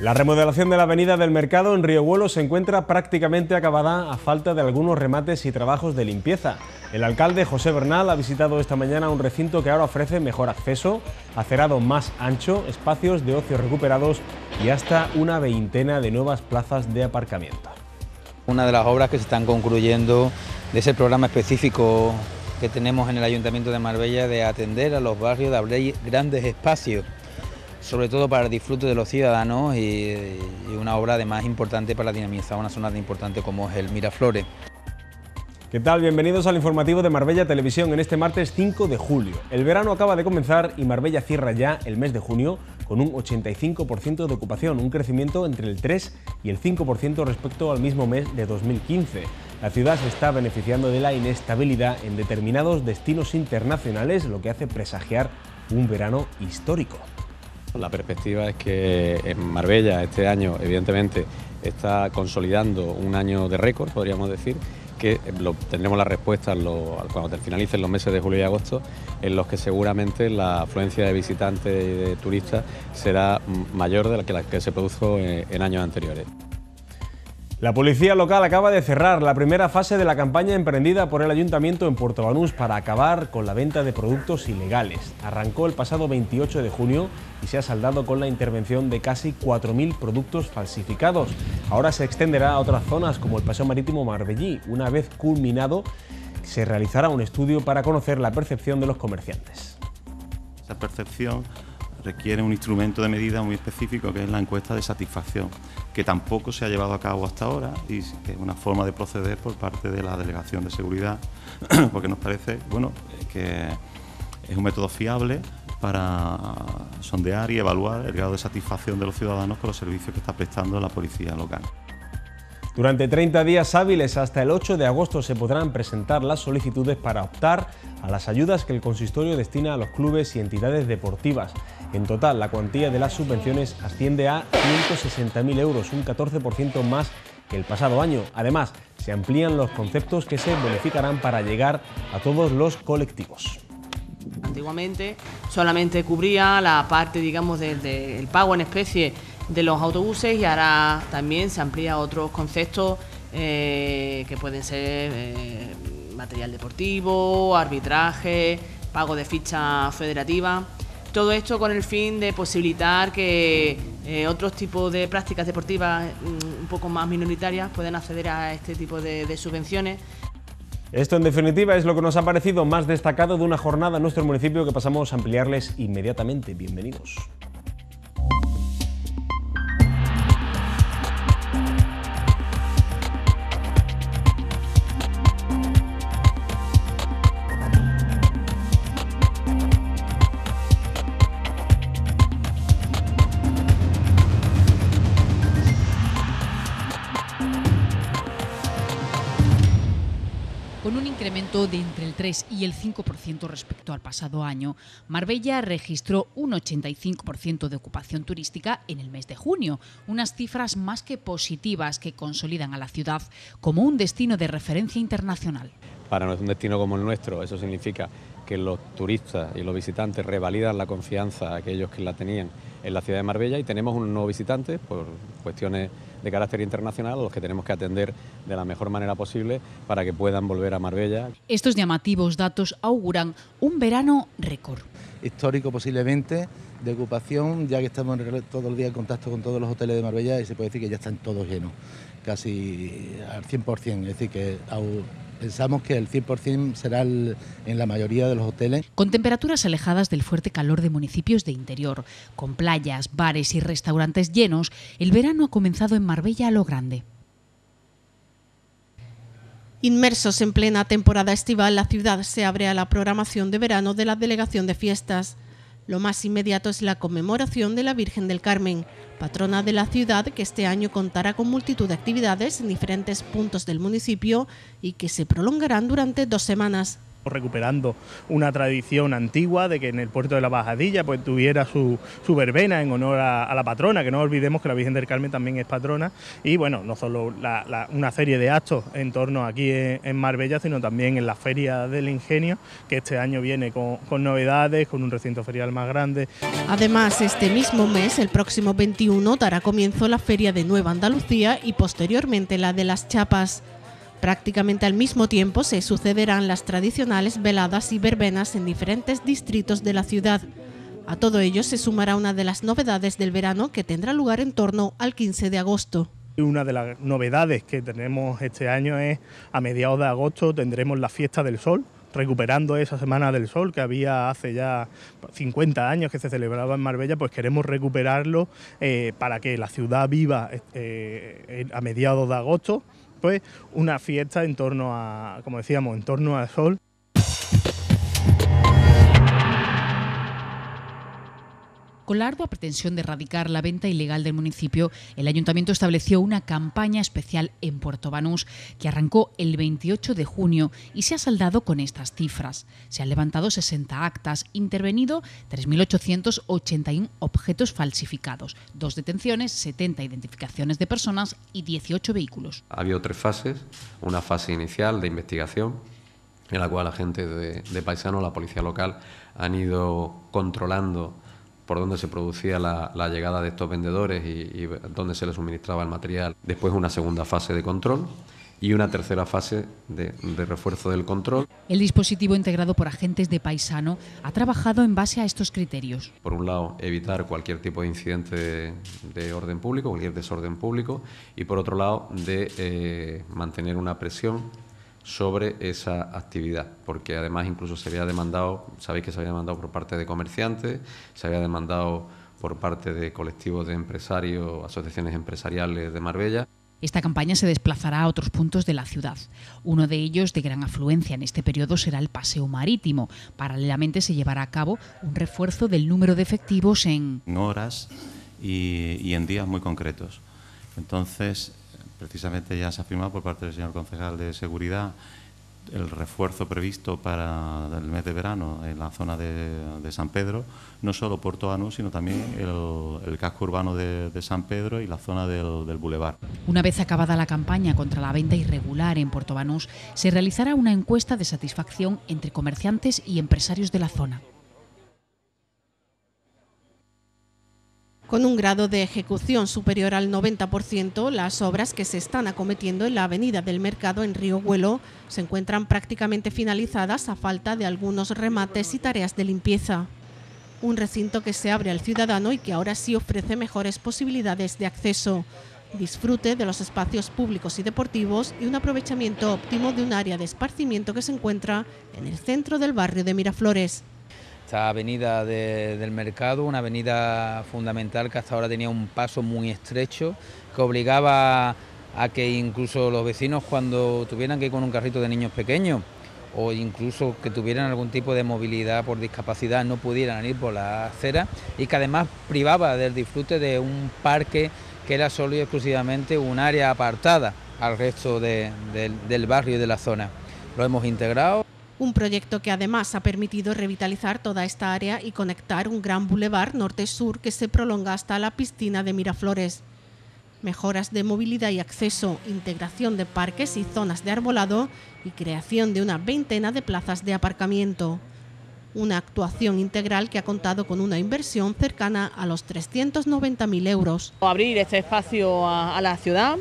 La remodelación de la avenida del Mercado en Río Vuelo se encuentra prácticamente acabada a falta de algunos remates y trabajos de limpieza. El alcalde José Bernal ha visitado esta mañana un recinto que ahora ofrece mejor acceso, acerado más ancho, espacios de ocio recuperados y hasta una veintena de nuevas plazas de aparcamiento. Una de las obras que se están concluyendo de ese programa específico que tenemos en el Ayuntamiento de Marbella de atender a los barrios, de abrir grandes espacios sobre todo para el disfrute de los ciudadanos y, una obra además importante para dinamizar una zona tan importante como es el Miraflores. ¿Qué tal? Bienvenidos al informativo de Marbella Televisión en este martes 5 de julio. El verano acaba de comenzar y Marbella cierra ya el mes de junio con un 85% de ocupación, un crecimiento entre el 3 y el 5% respecto al mismo mes de 2015. La ciudad se está beneficiando de la inestabilidad en determinados destinos internacionales, lo que hace presagiar un verano histórico. La perspectiva es que en Marbella este año, evidentemente, está consolidando un año de récord, podríamos decir, que tendremos la respuesta cuando finalicen los meses de julio y agosto, en los que seguramente la afluencia de visitantes y de turistas será mayor de la que, la que se produjo en años anteriores. La policía local acaba de cerrar la primera fase de la campaña emprendida por el ayuntamiento en Puerto Banús para acabar con la venta de productos ilegales. Arrancó el pasado 28 de junio y se ha saldado con la intervención de casi 4.000 productos falsificados. Ahora se extenderá a otras zonas como el Paseo Marítimo Marbellí. Una vez culminado, se realizará un estudio para conocer la percepción de los comerciantes. Esa percepción requiere un instrumento de medida muy específico que es la encuesta de satisfacción, que tampoco se ha llevado a cabo hasta ahora y es una forma de proceder por parte de la Delegación de Seguridad, porque nos parece bueno, que es un método fiable para sondear y evaluar el grado de satisfacción de los ciudadanos con los servicios que está prestando la policía local. Durante 30 días hábiles hasta el 8 de agosto se podrán presentar las solicitudes para optar a las ayudas que el consistorio destina a los clubes y entidades deportivas. En total, la cuantía de las subvenciones asciende a 160.000 euros, un 14% más que el pasado año. Además, se amplían los conceptos que se bonificarán para llegar a todos los colectivos. Antiguamente solamente cubría la parte, digamos, del pago en especie de los autobuses y ahora también se amplía otros conceptos eh, que pueden ser eh, material deportivo, arbitraje, pago de ficha federativa. Todo esto con el fin de posibilitar que eh, otros tipos de prácticas deportivas mm, un poco más minoritarias puedan acceder a este tipo de subvenciones. Esto en definitiva es lo que nos ha parecido más destacado de una jornada en nuestro municipio que pasamos a ampliarles inmediatamente. Bienvenidos. De entre el 3 y el 5% respecto al pasado año, Marbella registró un 85% de ocupación turística en el mes de junio, unas cifras más que positivas que consolidan a la ciudad como un destino de referencia internacional. Para un destino como el nuestro, eso significa que los turistas y los visitantes revalidan la confianza a aquellos que la tenían en la ciudad de Marbella y tenemos unos nuevos visitantes por cuestiones de carácter internacional a los que tenemos que atender de la mejor manera posible para que puedan volver a Marbella. Estos llamativos datos auguran un verano récord. Histórico posiblemente de ocupación, ya que estamos todo el día en contacto con todos los hoteles de Marbella y se puede decir que ya están todos llenos, casi al 100%, es decir, que Pensamos que el 100% será en la mayoría de los hoteles. Con temperaturas alejadas del fuerte calor de municipios de interior, con playas, bares y restaurantes llenos, el verano ha comenzado en Marbella a lo grande. Inmersos en plena temporada estival, la ciudad se abre a la programación de verano de la Delegación de Fiestas. Lo más inmediato es la conmemoración de la Virgen del Carmen, patrona de la ciudad que este año contará con multitud de actividades en diferentes puntos del municipio y que se prolongarán durante dos semanas. Recuperando una tradición antigua de que en el puerto de la Bajadilla pues tuviera su, verbena en honor a, la patrona, que no olvidemos que la Virgen del Carmen también es patrona y bueno, no solo una serie de actos en torno aquí en, Marbella, sino también en la Feria del Ingenio, que este año viene con, con novedades, con un recinto ferial más grande. Además, este mismo mes, el próximo 21, dará comienzo la Feria de Nueva Andalucía y posteriormente la de las Chapas. Prácticamente al mismo tiempo se sucederán las tradicionales veladas y verbenas en diferentes distritos de la ciudad. A todo ello se sumará una de las novedades del verano que tendrá lugar en torno al 15 de agosto. Una de las novedades que tenemos este año es a mediados de agosto tendremos la fiesta del sol, recuperando esa Semana del Sol que había hace ya 50 años que se celebraba en Marbella, pues queremos recuperarlo eh, para que la ciudad viva eh, a mediados de agosto pues una fiesta en torno a, como decíamos, en torno al sol. Con la ardua pretensión de erradicar la venta ilegal del municipio, el ayuntamiento estableció una campaña especial en Puerto Banús que arrancó el 28 de junio y se ha saldado con estas cifras. Se han levantado 60 actas, intervenido 3.881 objetos falsificados, dos detenciones, 70 identificaciones de personas y 18 vehículos. Ha habido tres fases, una fase inicial de investigación en la cual la gente de, de Paisano, la policía local, han ido controlando por dónde se producía la, llegada de estos vendedores y, dónde se les suministraba el material. Después una segunda fase de control y una tercera fase de, refuerzo del control. El dispositivo integrado por agentes de Paisano ha trabajado en base a estos criterios. Por un lado, evitar cualquier tipo de incidente de, orden público, cualquier desorden público, y por otro lado, de eh, mantener una presión sobre esa actividad, porque además incluso se había demandado, sabéis que se había demandado por parte de comerciantes, se había demandado por parte de colectivos de empresarios, asociaciones empresariales de Marbella. Esta campaña se desplazará a otros puntos de la ciudad. Uno de ellos, de gran afluencia en este periodo, será el paseo marítimo. Paralelamente se llevará a cabo un refuerzo del número de efectivos en... horas y, y en días muy concretos. Entonces, precisamente ya se ha firmado por parte del señor concejal de Seguridad el refuerzo previsto para el mes de verano en la zona de, San Pedro, no solo Puerto Banús, sino también el, casco urbano de, San Pedro y la zona del, del Boulevard. Una vez acabada la campaña contra la venta irregular en Puerto Banús, se realizará una encuesta de satisfacción entre comerciantes y empresarios de la zona. Con un grado de ejecución superior al 90%, las obras que se están acometiendo en la Avenida del Mercado en Río Huelo se encuentran prácticamente finalizadas a falta de algunos remates y tareas de limpieza. Un recinto que se abre al ciudadano y que ahora sí ofrece mejores posibilidades de acceso, disfrute de los espacios públicos y deportivos y un aprovechamiento óptimo de un área de esparcimiento que se encuentra en el centro del barrio de Miraflores. Esta avenida del mercado, una avenida fundamental que hasta ahora tenía un paso muy estrecho, que obligaba a que incluso los vecinos cuando tuvieran que ir con un carrito de niños pequeños o incluso que tuvieran algún tipo de movilidad por discapacidad no pudieran ir por la acera y que además privaba del disfrute de un parque que era solo y exclusivamente un área apartada al resto del barrio y de la zona. Lo hemos integrado. Un proyecto que además ha permitido revitalizar toda esta área y conectar un gran bulevar norte-sur que se prolonga hasta la piscina de Miraflores. Mejoras de movilidad y acceso, integración de parques y zonas de arbolado y creación de una veintena de plazas de aparcamiento. Una actuación integral que ha contado con una inversión cercana a los 390.000 euros. Abrir este espacio a, la ciudad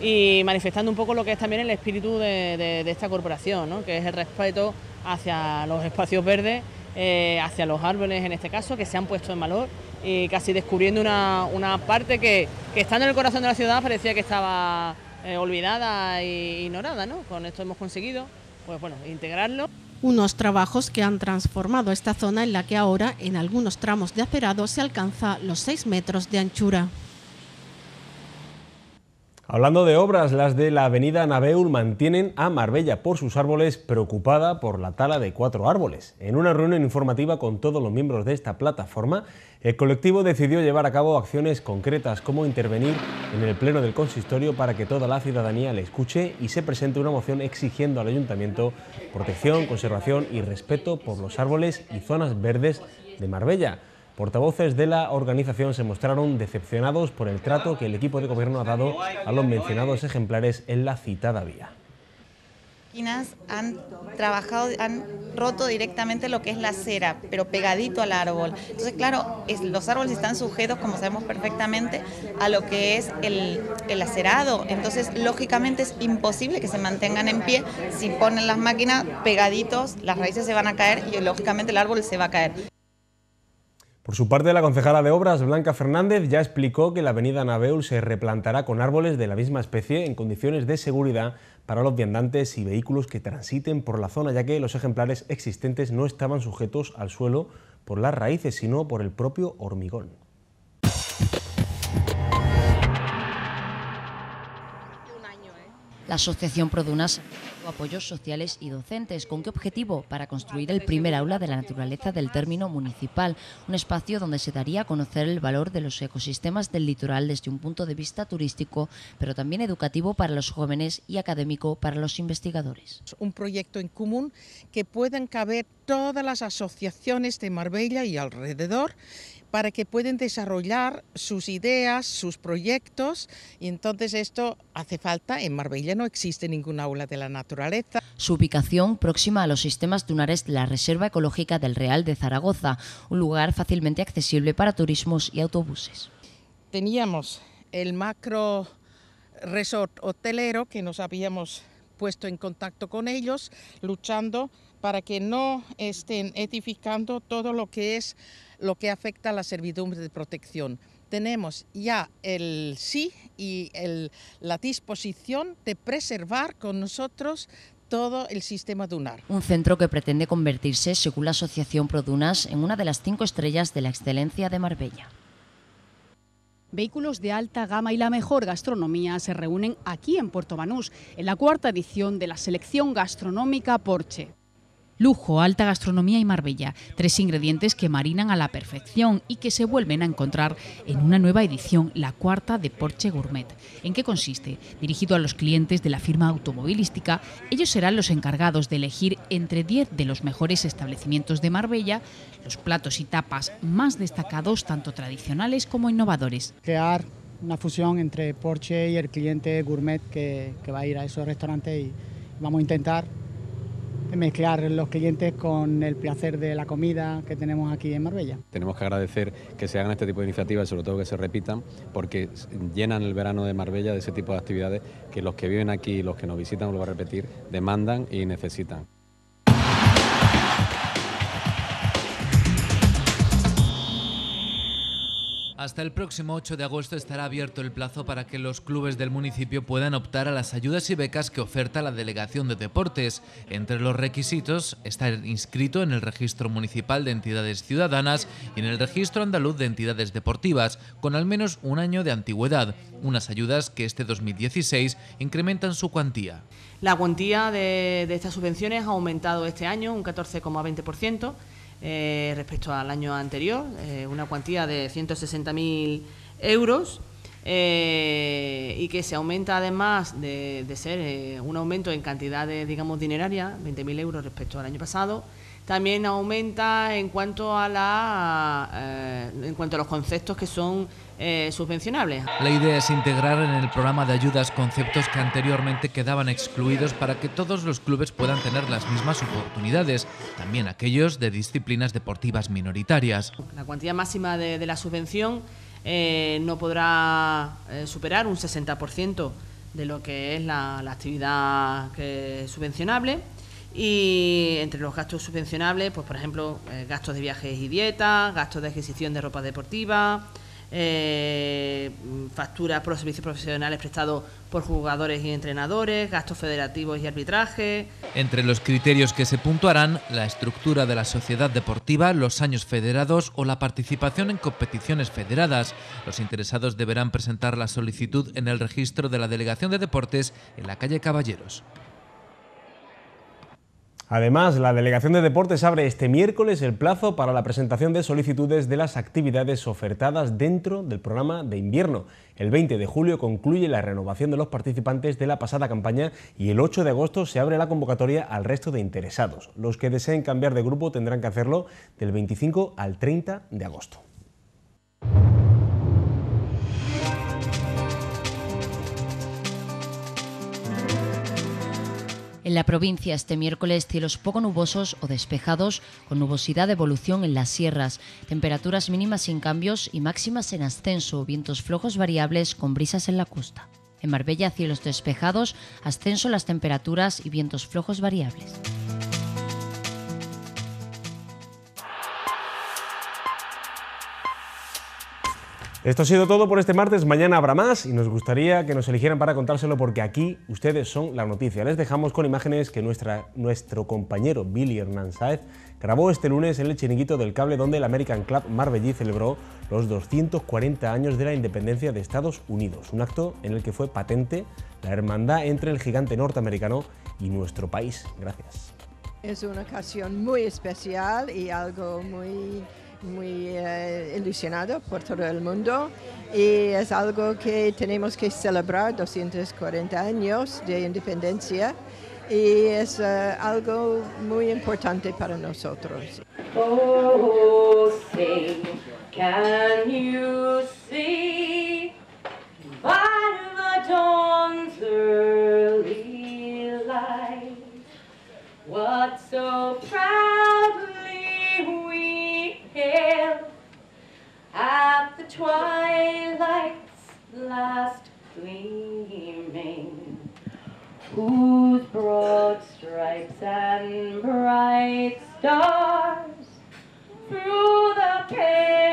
y manifestando un poco lo que es también el espíritu de, esta corporación, que es el respeto hacia los espacios verdes, eh, hacia los árboles en este caso, que se han puesto en valor y casi descubriendo una, parte que, estando en el corazón de la ciudad parecía que estaba eh, olvidada e ignorada. ¿no? Con esto hemos conseguido pues bueno, integrarlo. Unos trabajos que han transformado esta zona en la que ahora en algunos tramos de acerado se alcanza los 6 metros de anchura. Hablando de obras, las de la avenida Naveur mantienen a Marbella por sus árboles preocupada por la tala de cuatro árboles. En una reunión informativa con todos los miembros de esta plataforma, el colectivo decidió llevar a cabo acciones concretas como intervenir en el pleno del consistorio para que toda la ciudadanía le escuche y se presente una moción exigiendo al ayuntamiento protección, conservación y respeto por los árboles y zonas verdes de Marbella. Portavoces de la organización se mostraron decepcionados por el trato que el equipo de gobierno ha dado a los mencionados ejemplares en la citada vía han trabajado, han roto directamente lo que es la cera, pero pegadito al árbol. Entonces, claro, los árboles están sujetos, como sabemos perfectamente, a lo que es el, el acerado. Entonces, lógicamente es imposible que se mantengan en pie. Si ponen las máquinas pegaditos, las raíces se van a caer y lógicamente el árbol se va a caer. Por su parte, la concejala de Obras, Blanca Fernández, ya explicó que la avenida Naveul se replantará con árboles de la misma especie en condiciones de seguridad para los viandantes y vehículos que transiten por la zona, ya que los ejemplares existentes no estaban sujetos al suelo por las raíces, sino por el propio hormigón. La Asociación Produnas apoyos sociales y docentes. ¿Con qué objetivo? Para construir el primer aula de la naturaleza del término municipal, un espacio donde se daría a conocer el valor de los ecosistemas del litoral desde un punto de vista turístico, pero también educativo para los jóvenes y académico para los investigadores. Un proyecto en común que puedan caber todas las asociaciones de Marbella y alrededor para que puedan desarrollar sus ideas, sus proyectos, y entonces esto hace falta. En Marbella no existe ningún aula de la naturaleza. Su ubicación próxima a los sistemas dunares de la Reserva Ecológica del Real de Zaragoza, un lugar fácilmente accesible para turismos y autobuses. Teníamos el macro resort hotelero que nos habíamos puesto en contacto con ellos, luchando para que no estén edificando todo lo que es lo que afecta a la servidumbre de protección. Tenemos ya el sí y la disposición de preservar con nosotros todo el sistema dunar. Un centro que pretende convertirse, según la Asociación Produnas, en una de las cinco estrellas de la excelencia de Marbella. Vehículos de alta gama y la mejor gastronomía se reúnen aquí en Puerto Banús, en la cuarta edición de la selección gastronómica Porsche. Lujo, alta gastronomía y Marbella, tres ingredientes que marinan a la perfección y que se vuelven a encontrar en una nueva edición, la cuarta de Porsche Gourmet. ¿En qué consiste? Dirigido a los clientes de la firma automovilística, ellos serán los encargados de elegir entre 10 de los mejores establecimientos de Marbella los platos y tapas más destacados, tanto tradicionales como innovadores. Crear una fusión entre Porsche y el cliente gourmet que, va a ir a esos restaurantes y vamos a intentar mezclar los clientes con el placer de la comida que tenemos aquí en Marbella. Tenemos que agradecer que se hagan este tipo de iniciativas y sobre todo que se repitan porque llenan el verano de Marbella de ese tipo de actividades que los que viven aquí y los que nos visitan, lo voy a repetir, demandan y necesitan. Hasta el próximo 8 de agosto estará abierto el plazo para que los clubes del municipio puedan optar a las ayudas y becas que oferta la Delegación de Deportes. Entre los requisitos, estar inscrito en el Registro Municipal de Entidades Ciudadanas y en el Registro Andaluz de Entidades Deportivas, con al menos un año de antigüedad, unas ayudas que este 2016 incrementan su cuantía. La cuantía de, de estas subvenciones ha aumentado este año un 14,20%. Eh, respecto al año anterior, eh, una cuantía de 160.000 euros eh, y que se aumenta además de, ser un aumento en cantidades, digamos, dinerarias, 20.000 euros respecto al año pasado, también aumenta en cuanto a la en cuanto a los conceptos que son eh, subvencionables. La idea es integrar en el programa de ayudas conceptos que anteriormente quedaban excluidos para que todos los clubes puedan tener las mismas oportunidades, también aquellos de disciplinas deportivas minoritarias. La cuantía máxima de, la subvención eh, no podrá eh, superar un 60% de lo que es la, actividad subvencionable y entre los gastos subvencionables, pues por ejemplo, gastos de viajes y dietas, gastos de adquisición de ropa deportiva, eh, facturas por los servicios profesionales prestados por jugadores y entrenadores, gastos federativos y arbitraje. Entre los criterios que se puntuarán, la estructura de la sociedad deportiva, los años federados o la participación en competiciones federadas. Los interesados deberán presentar la solicitud en el registro de la Delegación de Deportes en la calle Caballeros. Además, la Delegación de Deportes abre este miércoles el plazo para la presentación de solicitudes de las actividades ofertadas dentro del programa de invierno. El 20 de julio concluye la renovación de los participantes de la pasada campaña y el 8 de agosto se abre la convocatoria al resto de interesados. Los que deseen cambiar de grupo tendrán que hacerlo del 25 al 30 de agosto. En la provincia este miércoles cielos poco nubosos o despejados con nubosidad de evolución en las sierras, temperaturas mínimas sin cambios y máximas en ascenso, vientos flojos variables con brisas en la costa. En Marbella cielos despejados, ascenso las temperaturas y vientos flojos variables. Esto ha sido todo por este martes. Mañana habrá más y nos gustaría que nos eligieran para contárselo porque aquí ustedes son la noticia. Les dejamos con imágenes que nuestro compañero Billy Hernán Sáez grabó este lunes en el chiringuito del cable donde el American Club Marbellí celebró los 240 años de la independencia de Estados Unidos. Un acto en el que fue patente la hermandad entre el gigante norteamericano y nuestro país. Gracias. Es una ocasión muy especial y algo muy muy eh, ilusionado por todo el mundo. Y es algo que tenemos que celebrar 240 años de independencia. Y es eh, algo muy importante para nosotros. Oh, can you see by the dawn's early light. What so proudly hail. At the twilight's last gleaming, whose broad stripes and bright stars through the pale